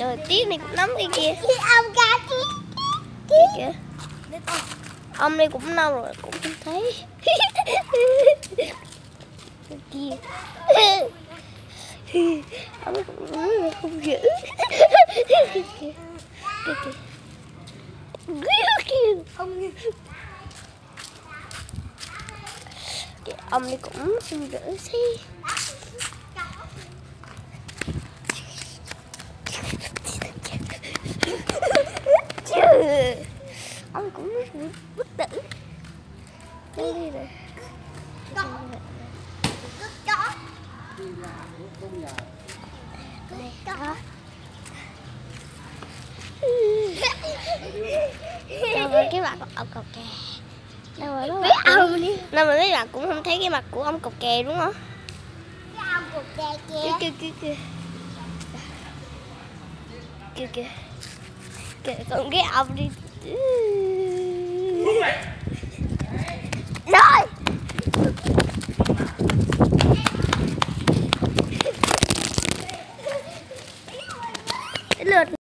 trời tiếng này cũng nóng kia kìa. Khi ông kìa kìa. Ông đây cũng lâu rồi cũng không thấy. Kìa ông ấy cũng không giữ kìa kìa. Kìa kìa kìa Ông ông đây cũng không giữ xí bất tử Đi đi rồi Đâu rồi cái mặt của ông cọc kè Đâu rồi mấy ông đi Đâu rồi mấy bạn cũng không thấy cái mặt của ông cọc kè đúng không? Cái ông cọc kè kìa Kìa kìa kìa Kìa kìa Kìa con cái ông đi rồi. Lượt